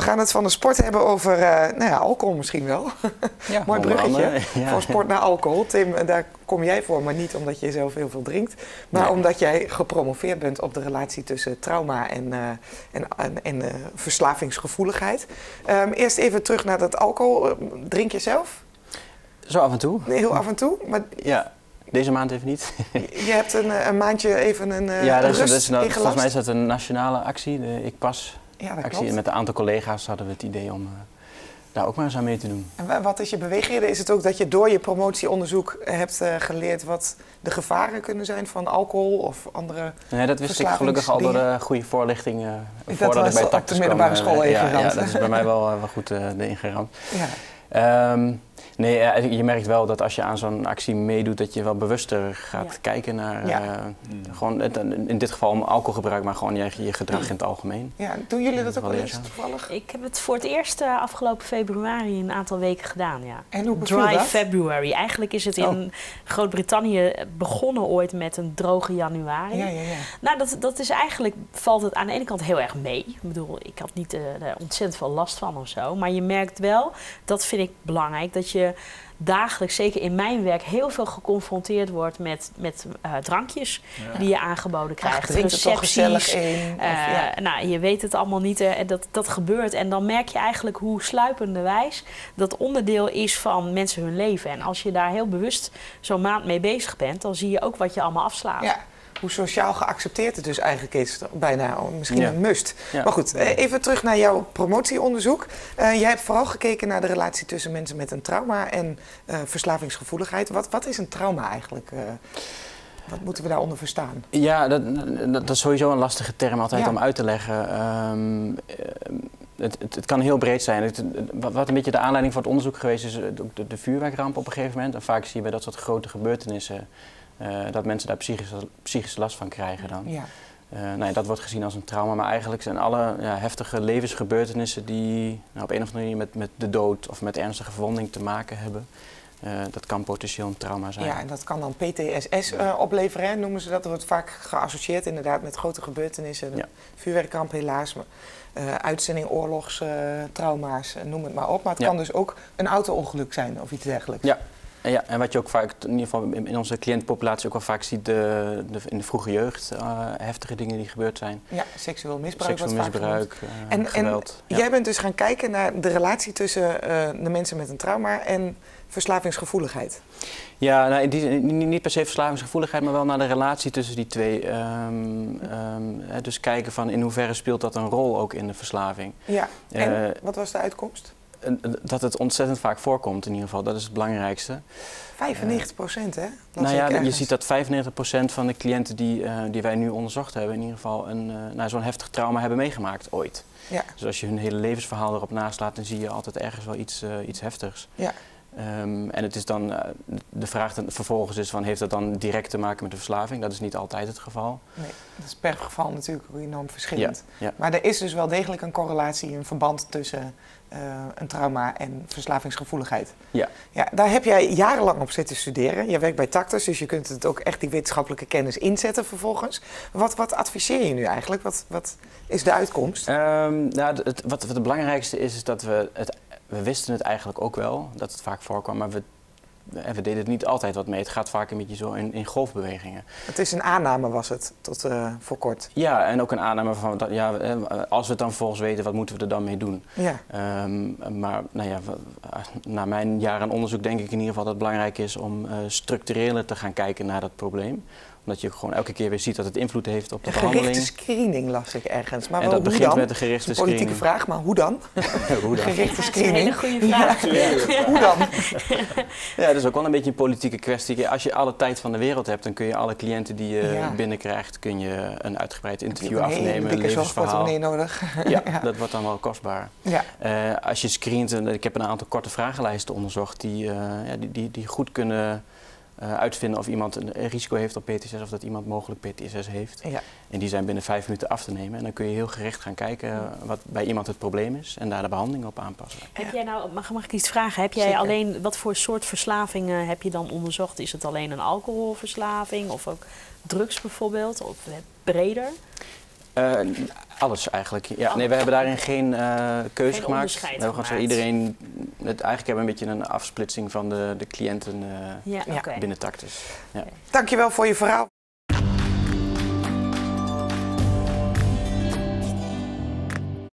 We gaan het van de sport hebben over uh, nou ja, alcohol misschien wel. Ja, Mooi bruggetje. Van sport naar alcohol. Tim, daar kom jij voor, maar niet omdat je zelf heel veel drinkt. Maar omdat jij gepromoveerd bent op de relatie tussen trauma en, uh, en, en, en uh, verslavingsgevoeligheid. Um, eerst even terug naar dat alcohol. Drink je zelf? Zo af en toe. Nee, heel af en toe. Maar ja. Deze maand even niet. je hebt een, een, maandje even een. Ja, dat is, dat is, nou, volgens mij is dat een nationale actie, de Ik Pas ja, actie. Klopt. En met een aantal collega's hadden we het idee om uh, daar ook maar eens aan mee te doen. En wat is je beweegreden? Is het ook dat je door je promotieonderzoek hebt uh, geleerd wat de gevaren kunnen zijn van alcohol of andere Nee, dat wist ik gelukkig al door de goede voorlichting uh, voordat ik bij op de middelbare school ja, ja, dat is bij mij wel, wel goed uh, ingeramd. Ja. Um, Nee, je merkt wel dat als je aan zo'n actie meedoet, dat je wel bewuster gaat kijken naar. Ja. Uh, gewoon, in dit geval om alcoholgebruik, maar gewoon je, je gedrag in het algemeen. Ja, doen jullie dat ook wel eens toevallig? Ik heb het voor het eerst uh, afgelopen februari een aantal weken gedaan. Ja. En hoe Dry dat? February. Eigenlijk is het in oh. Groot-Brittannië begonnen ooit met een droge januari. Ja, ja, ja. Nou, dat, dat is eigenlijk, valt het aan de ene kant heel erg mee. Ik bedoel, ik had niet uh, ontzettend veel last van of zo. Maar je merkt wel, dat vind ik belangrijk, dat je dagelijks, zeker in mijn werk, heel veel geconfronteerd wordt met, met uh, drankjes die je aangeboden krijgt. Ja, recepties. In, uh, ja. Nou, je weet het allemaal niet en dat, dat gebeurt. En dan merk je eigenlijk hoe sluipende wijs dat onderdeel is van mensen hun leven. En als je daar heel bewust zo'n maand mee bezig bent, dan zie je ook wat je allemaal afslaat. Ja hoe sociaal geaccepteerd het dus eigenlijk is. Bijna misschien een must. Maar goed, eh, even terug naar jouw promotieonderzoek. Uh, jij hebt vooral gekeken naar de relatie tussen mensen met een trauma en uh, verslavingsgevoeligheid. Wat, wat is een trauma eigenlijk? Uh, wat moeten we daaronder verstaan? Ja, dat, dat, is sowieso een lastige term altijd om uit te leggen. Um, het, het, het, kan heel breed zijn. Het, wat een beetje de aanleiding voor het onderzoek geweest is, de, de vuurwerkramp op een gegeven moment. En vaak zie je bij dat soort grote gebeurtenissen dat mensen daar psychische, psychische last van krijgen dan. Ja. Uh, nou ja, dat wordt gezien als een trauma, maar eigenlijk zijn alle ja, heftige levensgebeurtenissen die nou, op een of andere manier met, met de dood of met ernstige verwonding te maken hebben. Uh, dat kan potentieel een trauma zijn. Ja, en dat kan dan PTSS uh, opleveren, hè, noemen ze dat. Dat wordt vaak geassocieerd inderdaad met grote gebeurtenissen. Ja. Vuurwerkkamp helaas, uitzending, oorlogstrauma's, noem het maar op. Maar het ja. kan dus ook een auto-ongeluk zijn of iets dergelijks. Ja, ja, en wat je ook vaak, in ieder geval in onze cliëntpopulatie ook wel vaak ziet de, de in de vroege jeugd, uh, heftige dingen die gebeurd zijn. Ja, seksueel misbruik. Seksueel misbruik, uh, en, geweld. En ja. jij bent dus gaan kijken naar de relatie tussen uh, de mensen met een trauma en verslavingsgevoeligheid. Ja, nou, die, niet per se verslavingsgevoeligheid, maar wel naar de relatie tussen die twee. Um, um, dus kijken van in hoeverre speelt dat een rol ook in de verslaving. Ja, en wat was de uitkomst? Dat het ontzettend vaak voorkomt in ieder geval. Dat is het belangrijkste. 95 procent, hè? Dat nou ja, je ziet dat 95 procent van de cliënten die, uh, die wij nu onderzocht hebben... in ieder geval een, uh, nou, zo'n heftig trauma hebben meegemaakt ooit. Ja. Dus als je hun hele levensverhaal erop naslaat... dan zie je altijd ergens wel iets, uh, iets heftigs. Ja. Um, en het is dan, de vraag vervolgens is van, heeft dat dan direct te maken met de verslaving? Dat is niet altijd het geval. Nee, dat is per geval natuurlijk enorm verschillend. Ja, ja. Maar er is dus wel degelijk een correlatie, een verband tussen uh, een trauma en verslavingsgevoeligheid. Ja. ja. Daar heb jij jarenlang op zitten studeren. Je werkt bij Tactus, dus je kunt het ook echt die wetenschappelijke kennis inzetten vervolgens. Wat, wat adviseer je nu eigenlijk? Wat, wat is de uitkomst? Um, nou, het, wat, wat het belangrijkste is, is dat we het we wisten het eigenlijk ook wel, dat het vaak voorkwam, maar we, we deden het niet altijd wat mee. Het gaat vaak een beetje zo in, in golfbewegingen. Het is een aanname, was het, tot uh, voor kort? Ja, en ook een aanname van, dat, ja, als we het dan volgens weten, wat moeten we er dan mee doen? Ja. Um, maar nou ja, na mijn jaren onderzoek denk ik in ieder geval dat het belangrijk is om uh, structureler te gaan kijken naar dat probleem omdat je gewoon elke keer weer ziet dat het invloed heeft op de een behandeling. Gerichte screening las ik ergens. Maar en dat begint dan? met de gerichte screening. Een politieke vraag, maar hoe dan? hoe dan? Gerichte screening. Ja, dat is een hele goede vraag. Ja. hoe dan? ja, dat is ook wel een beetje een politieke kwestie. Als je alle tijd van de wereld hebt, dan kun je alle cliënten die je ja. binnenkrijgt, kun je een uitgebreid interview een afnemen, een levensverhaal. nodig. ja, dat wordt dan wel kostbaar. Ja. Uh, als je screent, ik heb een aantal korte vragenlijsten onderzocht die, uh, ja, die, die, die goed kunnen uh, uitvinden of iemand een, risico heeft op PTSS of dat iemand mogelijk PTSS heeft. Ja. En die zijn binnen vijf minuten af te nemen. En dan kun je heel gericht gaan kijken wat bij iemand het probleem is en daar de behandeling op aanpassen. Heb jij nou, mag, mag ik iets vragen? Heb jij Zeker. alleen, wat voor soort verslavingen heb je dan onderzocht? Is het alleen een alcoholverslaving of ook drugs bijvoorbeeld? Of breder? Alles eigenlijk. Ja, nee, we hebben daarin geen uh, keuze geen gemaakt. We hebben gewoon zo iedereen. Het, eigenlijk hebben we een beetje een afsplitsing van de, de cliënten uh, ja, okay. binnen Tactus. Ja. Dankjewel voor je verhaal.